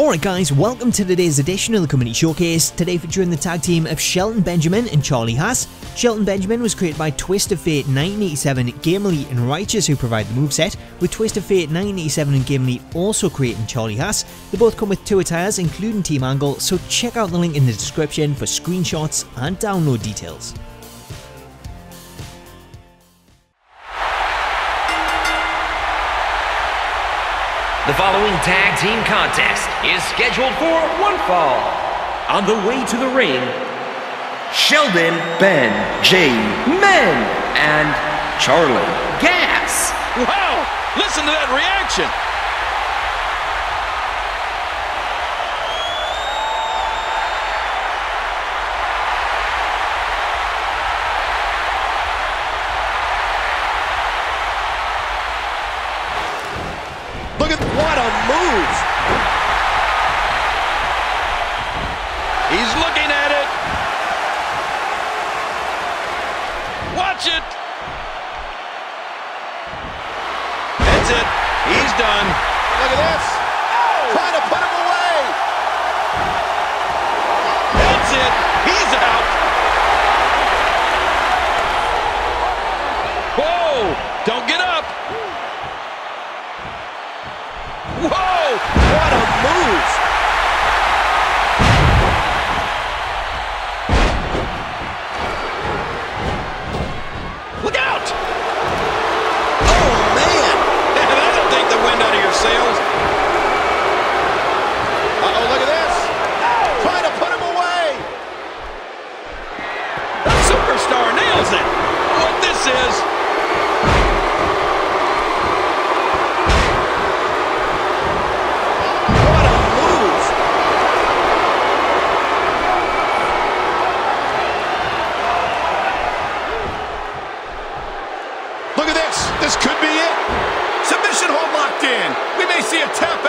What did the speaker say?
Alright guys, welcome to today's edition of the Community Showcase, today featuring the tag team of Shelton Benjamin and Charlie Haas. Shelton Benjamin was created by Twist of Fate 1987, Game Elite and Righteous who provide the moveset, with Twist of Fate 1987 and Game Elite also creating Charlie Haas. They both come with two attires including Team Angle, so check out the link in the description for screenshots and download details. The following tag team contest is scheduled for one fall. On the way to the ring, Sheldon Ben J. Men and Charlie Haas. Wow! Listen to that reaction! Look at what a move! He's looking at it. Watch it. That's it. He's done. Look at this. Oh. Trying to put him away. That's it. He's out. Whoa! Don't get up. Whoa! What a move! It. What this is... What a move! Look at this. This could be it. Submission hold locked in. We may see a tap